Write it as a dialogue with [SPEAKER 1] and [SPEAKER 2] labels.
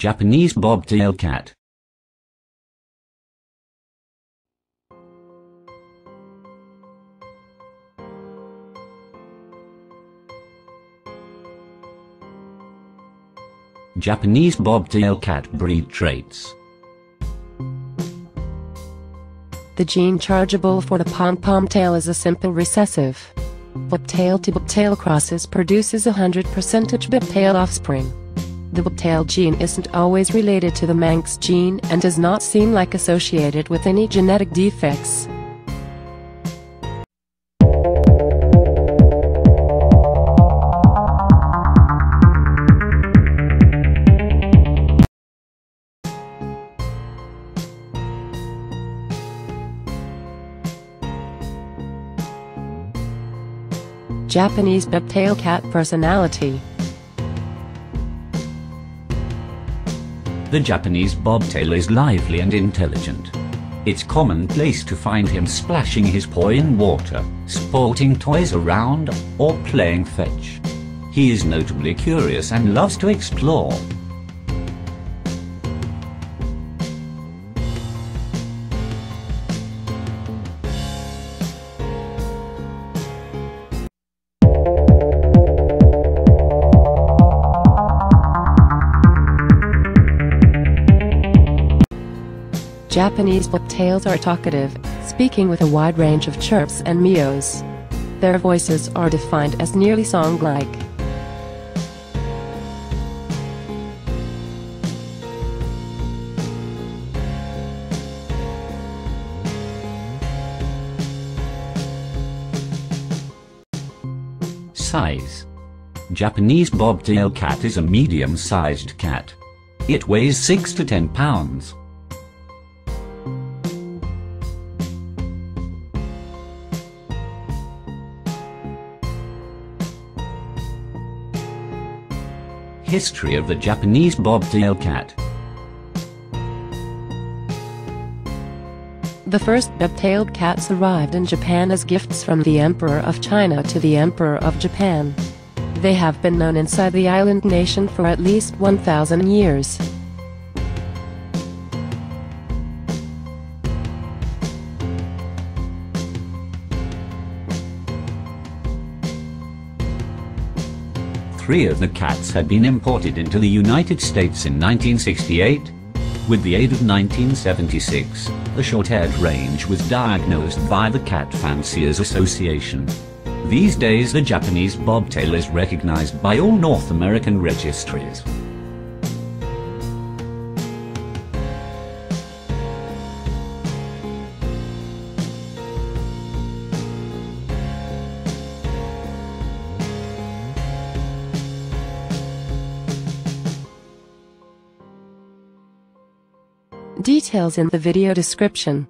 [SPEAKER 1] Japanese bobtail cat. Japanese bobtail cat breed traits.
[SPEAKER 2] The gene chargeable for the pom-pom tail is a simple recessive. Bobtail to bobtail crosses produces a 100% bobtail offspring. The bobtail gene isn't always related to the Manx gene and does not seem like associated with any genetic defects. Japanese bobtail cat personality.
[SPEAKER 1] The Japanese bobtail is lively and intelligent. It's commonplace to find him splashing his paw in water, sporting toys around, or playing fetch. He is notably curious and loves to explore.
[SPEAKER 2] Japanese bobtails are talkative, speaking with a wide range of chirps and meows. Their voices are defined as nearly song-like.
[SPEAKER 1] Size Japanese bobtail cat is a medium-sized cat. It weighs 6 to 10 pounds. History of the Japanese bobtail cat
[SPEAKER 2] The first bobtailed cats arrived in Japan as gifts from the Emperor of China to the Emperor of Japan. They have been known inside the island nation for at least 1,000 years.
[SPEAKER 1] Three of the cats had been imported into the United States in 1968. With the aid of 1976, the short-haired range was diagnosed by the Cat Fanciers Association. These days the Japanese bobtail is recognized by all North American registries.
[SPEAKER 2] Details in the video description.